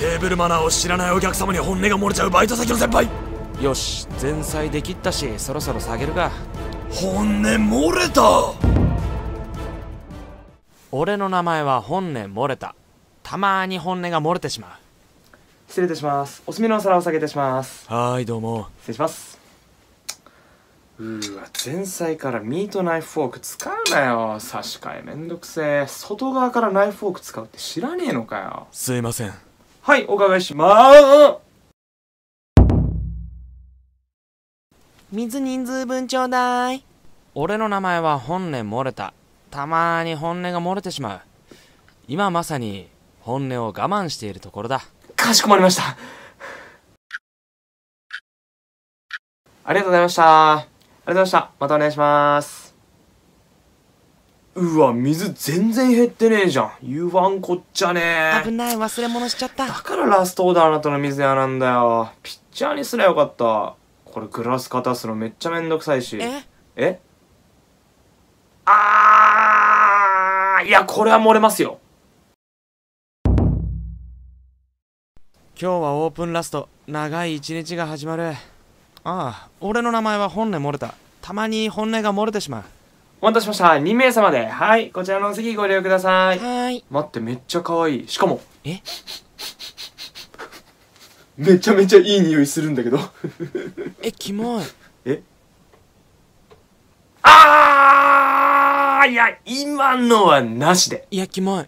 テーブルマナーを知らないお客様に本音が漏れちゃうバイト先の先輩。よし前菜できったしそろそろ下げるか。本音漏れた。俺の名前は本音漏れた。たまに本音が漏れてしまう。失礼いたします。お墨のお皿をお下げいたします。はーいどうも。失礼します。うーわ前菜からミートナイフフォーク使うなよ。差し替えめんどくせえ。外側からナイフフォーク使うって知らねえのかよ。すいませんはいお伺いしまーす。水人数分ちょうだい。俺の名前は本音漏れた。たまに本音が漏れてしまう。今まさに本音を我慢しているところだ。かしこまりました。ありがとうございました。ありがとうございました。またお願いします。うわ水全然減ってねえじゃん。言わんこっちゃね危ない忘れ物しちゃった。だからラストオーダーあなたの水屋なんだよ。ピッチャーにすりゃよかった。これグラス片すのめっちゃめんどくさいし。え？え？あーいやこれは漏れますよ。今日はオープンラスト。長い一日が始まる。ああ俺の名前は本音漏れた。たまに本音が漏れてしまうお待たせしました。2名様で。はい。こちらのお席ご利用ください。はーい。待ってめっちゃ可愛い。しかも。え？めちゃめちゃいい匂いするんだけど。えキモい。あーいや今のはなしで。いやキモい